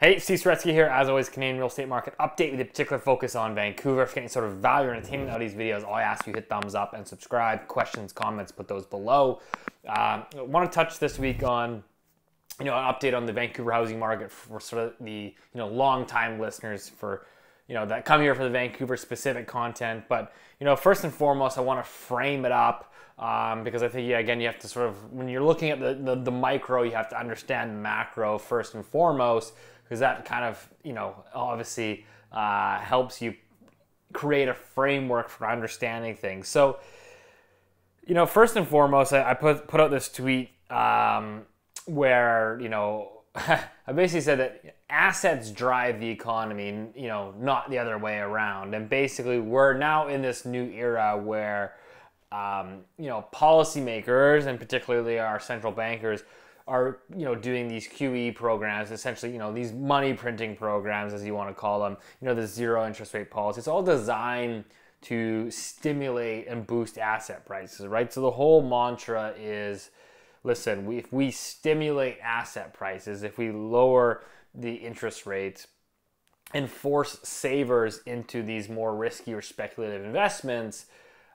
Hey, Steve Saretsky here. As always, Canadian real estate market update with a particular focus on Vancouver. If you're getting sort of value or entertainment out of these videos, all I ask you hit thumbs up and subscribe. Questions, comments, put those below. Um, I want to touch this week on you know an update on the Vancouver housing market for sort of the you know long time listeners for you know that come here for the Vancouver specific content. But you know first and foremost, I want to frame it up um, because I think yeah again you have to sort of when you're looking at the, the the micro, you have to understand macro first and foremost because that kind of you know obviously uh, helps you create a framework for understanding things. So you know first and foremost, I, I put put out this tweet um, where you know I basically said that assets drive the economy, you know, not the other way around. And basically, we're now in this new era where, um, you know, policymakers and particularly our central bankers are you know doing these QE programs, essentially you know these money printing programs as you want to call them, you know the zero interest rate policy. It's all designed to stimulate and boost asset prices, right? So the whole mantra is, listen, we, if we stimulate asset prices, if we lower the interest rates and force savers into these more risky or speculative investments,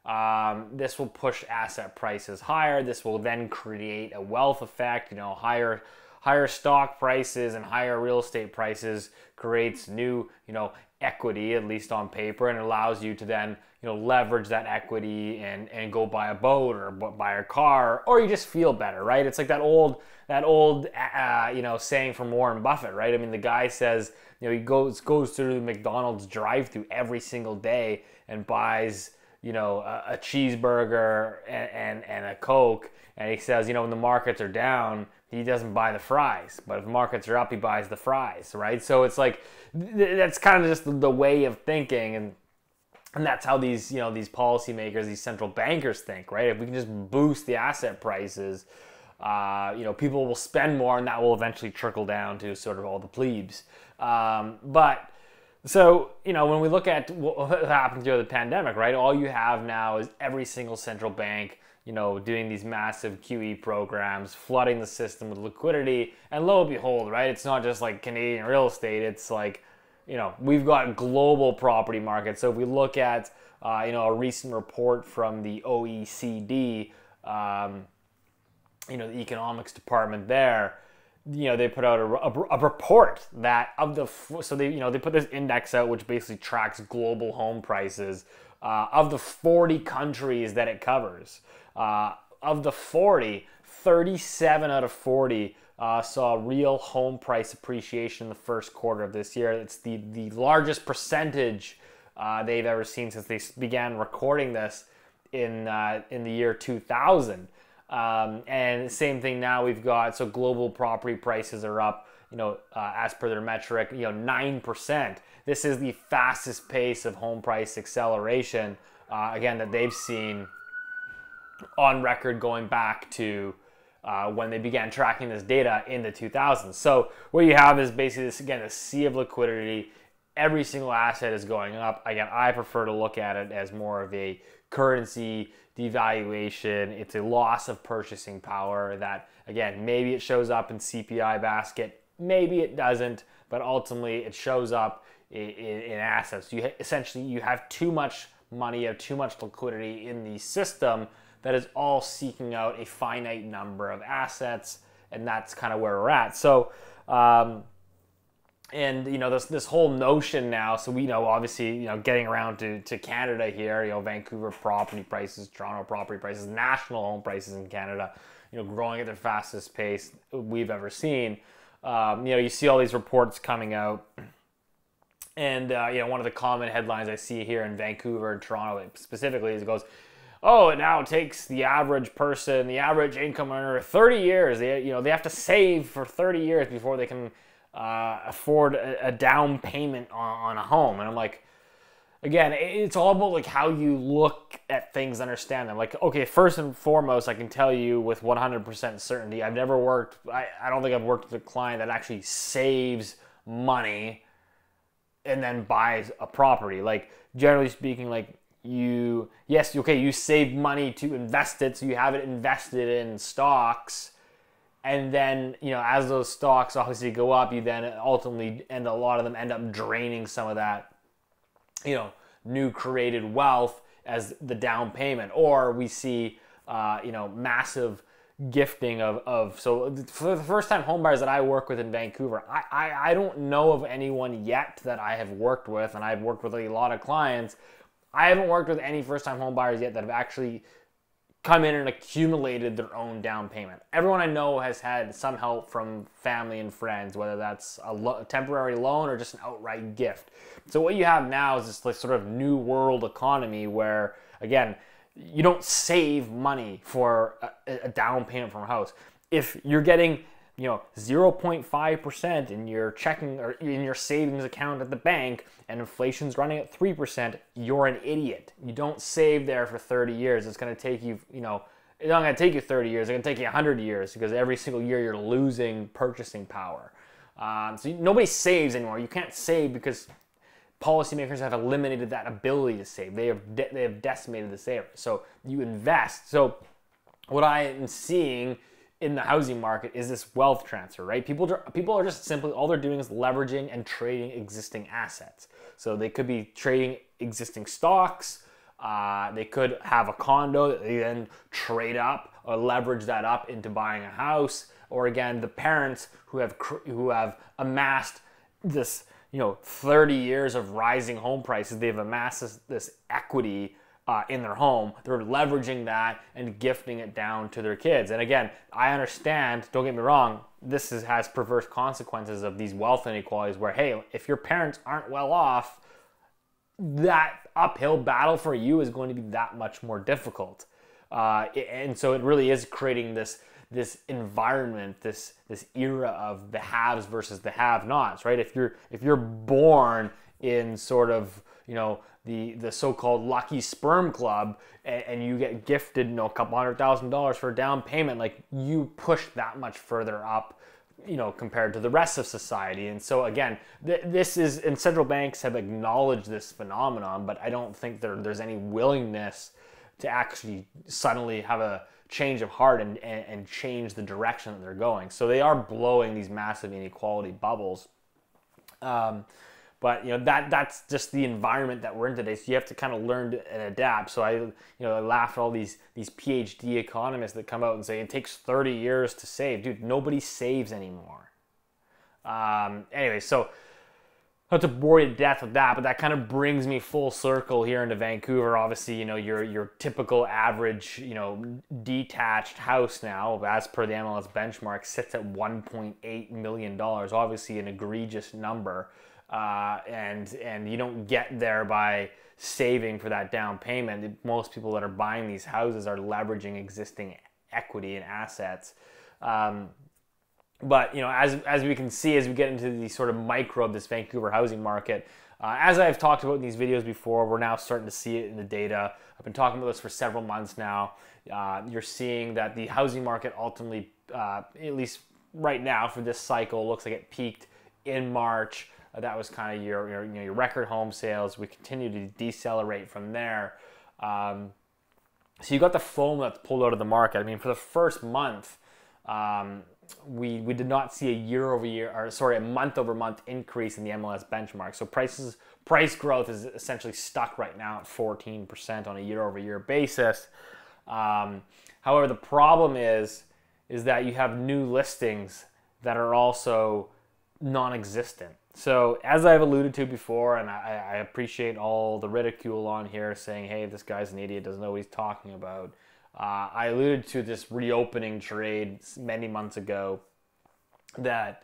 um, this will push asset prices higher. This will then create a wealth effect. You know, higher higher stock prices and higher real estate prices creates new you know equity at least on paper and allows you to then you know leverage that equity and and go buy a boat or buy a car or you just feel better right it's like that old that old uh, you know saying from Warren Buffett right I mean the guy says you know he goes goes through the McDonald's drive through every single day and buys you know, a, a cheeseburger and, and, and, a Coke, and he says, you know, when the markets are down, he doesn't buy the fries, but if markets are up, he buys the fries, right? So it's like th- that's kind of just the way of thinking, and and that's how these you know these policymakers, these central bankers think, right? If we can just boost the asset prices, uh, you know, people will spend more, and that will eventually trickle down to sort of all the plebes. Um, but so, you know, when we look at what happened during the pandemic, right, all you have now is every single central bank, you know, doing these massive QE programs, flooding the system with liquidity. And lo and behold, right, it's not just like Canadian real estate, it's like, you know, we've got global property markets. So if we look at, uh, you know, a recent report from the OECD, um, you know, the economics department there, you know they put out a, a, a, report that of the so they you know they put this index out which basically tracks global home prices uh, of the 40 countries that it covers. Uh, of the 40 37 out of 40 uh, saw real home price appreciation in the first quarter of this year. It's the the largest percentage uh, they've ever seen since they began recording this in uh, in the year 2000 um, and same thing now we've got so global property prices are up, you know, uh, as per their metric, you know, nine percent. This is the fastest pace of home price acceleration uh, again that they've seen on record going back to uh, when they began tracking this data in the 2000s. So what you have is basically this again a sea of liquidity. Every single asset is going up. Again, I prefer to look at it as more of a currency devaluation. It's a loss of purchasing power that, again, maybe it shows up in CPI basket, maybe it doesn't, but ultimately it shows up in, in, assets. You essentially you have too much money, you have too much liquidity in the system that is all seeking out a finite number of assets, and that's kind of where we're at. So. Um, and you know this this whole notion now so we know obviously you know getting around to, to canada here you know vancouver property prices toronto property prices national home prices in canada you know growing at the fastest pace we've ever seen. Um, you know you see all these reports coming out and uh, you know one of the common headlines i see here in vancouver and toronto specifically is it goes oh it now takes the average person the average income earner 30 years. They you know they have to save for 30 years before they can uh, afford a, a, down payment on, on a home. And I'm like, again, it's all about like how you look at things, understand them. Like, okay, first and foremost, I can tell you with 100% certainty, I've never worked, I, I don't think I've worked with a client that actually saves money and then buys a property. Like, generally speaking, like, you, yes, okay, you save money to invest it, so you have it invested in stocks and then you know as those stocks obviously go up, you then ultimately and a lot of them end up draining some of that, you know, new created wealth as the down payment, or we see uh, you know massive gifting of, of so for the first time homebuyers that I work with in Vancouver, I, I, I don't know of anyone yet that I have worked with, and I've worked with a lot of clients. I haven't worked with any first time homebuyers yet that have actually come in and accumulated their own down payment. Everyone I know has had some help from family and friends, whether that's a, lo- a temporary loan or just an outright gift. So what you have now is this like sort of new world economy where again you don't save money for a, a down payment from a house. If you're getting you know 0.5% in your checking or in your savings account at the bank and inflation's running at 3% you're an idiot you don't save there for 30 years it's going to take you you know it's not going to take you 30 years it's going to take you 100 years because every single year you're losing purchasing power um, so nobody saves anymore you can't save because policymakers have eliminated that ability to save. They have de- they have decimated the saver. So you invest. So what I am seeing in the housing market is this wealth transfer, right? People people are just simply all they're doing is leveraging and trading existing assets. So they could be trading existing stocks. Uh, they could have a condo that they then trade up or leverage that up into buying a house. Or again, the parents who have who have amassed this you know 30 years of rising home prices they've amassed this, this equity uh, in their home they're leveraging that and gifting it down to their kids and again i understand don't get me wrong this is, has perverse consequences of these wealth inequalities where hey if your parents aren't well off that uphill battle for you is going to be that much more difficult uh, and so it really is creating this this environment, this this era of the haves versus the have-nots, right? If you're if you're born in sort of you know the the so-called lucky sperm club and, and, you get gifted you know a couple hundred thousand dollars for a down payment like you push that much further up you know compared to the rest of society and so again th- this is and central banks have acknowledged this phenomenon but i don't think there, there's any willingness to actually suddenly have a change of heart and, and, and change the direction that they're going. So they are blowing these massive inequality bubbles. Um, but you know that that's just the environment that we're in today. So you have to kind of learn and adapt. So I you know I laugh at all these these PhD economists that come out and say it takes 30 years to save. Dude, nobody saves anymore. Um, anyway, so not to bore you to death with that, but that kind of brings me full circle here into Vancouver. Obviously, you know, your your typical average, you know, detached house now, as per the MLS benchmark, sits at 1.8 million dollars. Obviously, an egregious number, uh, and and you don't get there by saving for that down payment. Most people that are buying these houses are leveraging existing equity and assets. Um, but you know, as as we can see, as we get into the sort of micro of this Vancouver housing market, uh, as I've talked about in these videos before, we're now starting to see it in the data. I've been talking about this for several months now. Uh, you're seeing that the housing market ultimately, uh, at least right now for this cycle, looks like it peaked in March. Uh, that was kind of your, your, you know, your record home sales. We continue to decelerate from there. Um, so you got the foam that's pulled out of the market. I mean, for the first month, um, we we did not see a year over year or sorry a month over month increase in the MLS benchmark. So prices price growth is essentially stuck right now at 14% on a year over year basis. Um, however, the problem is is that you have new listings that are also non-existent. So as I've alluded to before, and I, I appreciate all the ridicule on here saying, "Hey, this guy's an idiot, doesn't know what he's talking about." Uh, I alluded to this reopening trade many months ago that,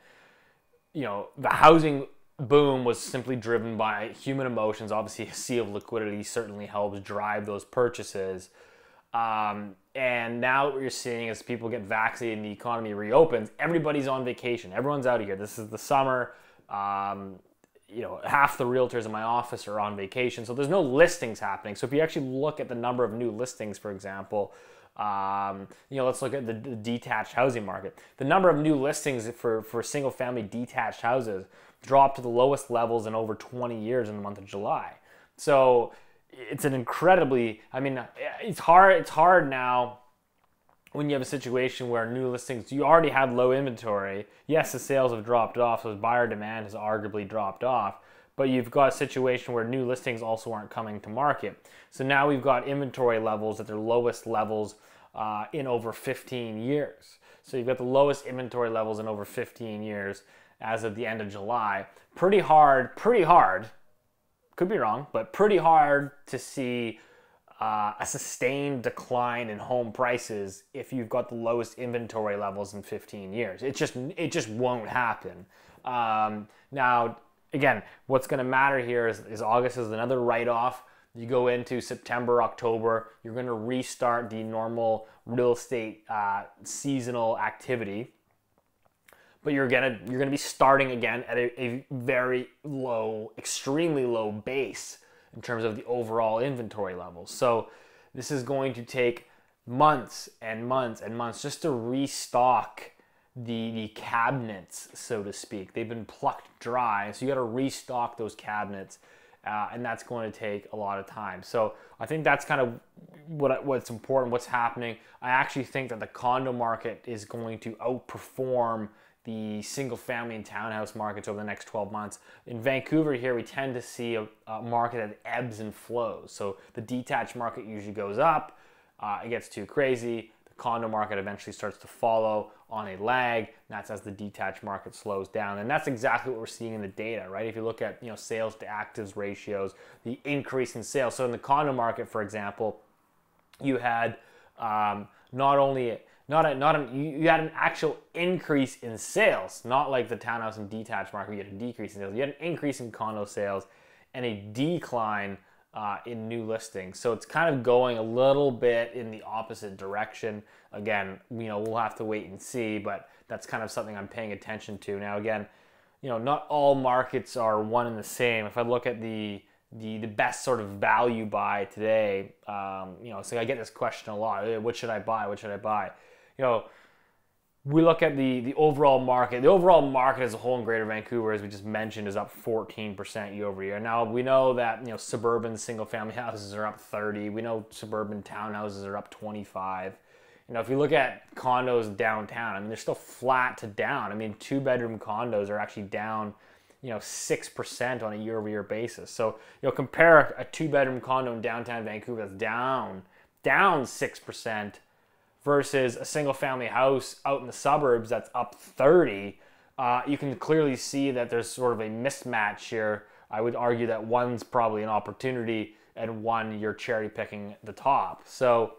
you know, the housing boom was simply driven by human emotions. Obviously, a sea of liquidity certainly helps drive those purchases. Um, and now what you're seeing is people get vaccinated and the economy reopens, everybody's on vacation. Everyone's out of here. This is the summer. Um, you know, half the realtors in my office are on vacation, so there's no listings happening. So if you actually look at the number of new listings, for example, um, you know, let's look at the, the, detached housing market. The number of new listings for, for single family detached houses dropped to the lowest levels in over 20 years in the month of July. So it's an incredibly, I mean, it's hard, it's hard now when you have a situation where new listings, you already had low inventory. Yes, the sales have dropped off, so buyer demand has arguably dropped off, but you've got a situation where new listings also aren't coming to market. So now we've got inventory levels at their lowest levels uh, in over 15 years. So you've got the lowest inventory levels in over 15 years as of the end of July. Pretty hard, pretty hard, could be wrong, but pretty hard to see uh, a sustained decline in home prices if you've got the lowest inventory levels in 15 years. It just it just won't happen. Um, now, again, what's going to matter here is, is August is another write-off. You go into September, October, you're going to restart the normal real estate uh, seasonal activity, but you're gonna you're gonna be starting again at a, a very low, extremely low base in terms of the overall inventory levels. So this is going to take months and months and months just to restock the the cabinets, so to speak. They've been plucked dry, so you got to restock those cabinets, uh, and that's going to take a lot of time. So I think that's kind of what what's important, what's happening. I actually think that the condo market is going to outperform the single family and townhouse markets over the next 12 months. In Vancouver here, we tend to see a, a market that ebbs and flows. So the detached market usually goes up, uh, it gets too crazy. The condo market eventually starts to follow on a lag. And that's as the detached market slows down. And that's exactly what we're seeing in the data, right? If you look at you know sales to actives ratios, the increase in sales. So in the condo market, for example, you had um, not only not a not a you, had an actual increase in sales, not like the townhouse and detached market. You had a decrease in sales. You had an increase in condo sales and a decline uh, in new listings. So it's kind of going a little bit in the opposite direction. Again, you know, we'll have to wait and see, but that's kind of something I'm paying attention to. Now, again, you know, not all markets are one and the same. If I look at the the, the best sort of value buy today, um, you know, so I get this question a lot. What should I buy? What should I buy? You know, we look at the the overall market. The overall market as a whole in Greater Vancouver, as we just mentioned, is up 14% year over year. Now we know that you know suburban single family houses are up 30. We know suburban townhouses are up 25. You know, if you look at condos downtown, I mean they're still flat to down. I mean two bedroom condos are actually down, you know, six percent on a year over year basis. So you know compare a two bedroom condo in downtown Vancouver that's down down six percent versus a single family house out in the suburbs that's up 30, uh, you can clearly see that there's sort of a mismatch here. I would argue that one's probably an opportunity and one you're cherry picking the top. So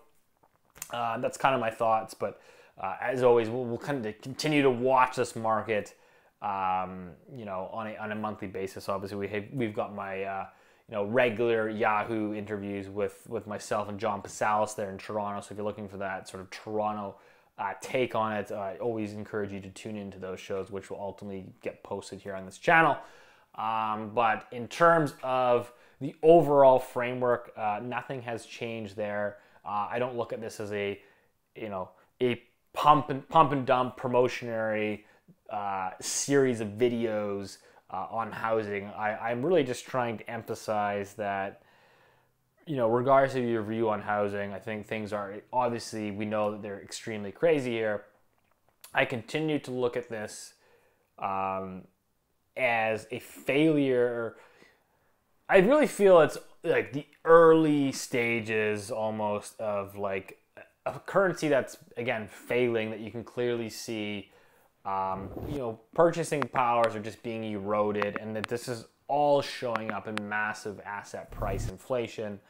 uh, that's kind of my thoughts. But uh, as always, we'll, we'll, kind of continue to watch this market, um, you know, on a, on a monthly basis. Obviously, we have, we've got my uh, you know, regular Yahoo interviews with, with myself and John Pasalis there in Toronto. So if you're looking for that sort of Toronto uh, take on it, I always encourage you to tune into those shows, which will ultimately get posted here on this channel. Um, but in terms of the overall framework, uh, nothing has changed there. Uh, I don't look at this as a, you know, a pump and pump and dump promotionary uh, series of videos uh, on housing. I, I'm really just trying to emphasize that, you know, regardless of your view on housing, I think things are obviously, we know that they're extremely crazy here. I continue to look at this um, as a failure. I really feel it's like the early stages almost of like a currency that's again failing that you can clearly see um, you know, purchasing powers are just being eroded, and that this is all showing up in massive asset price inflation.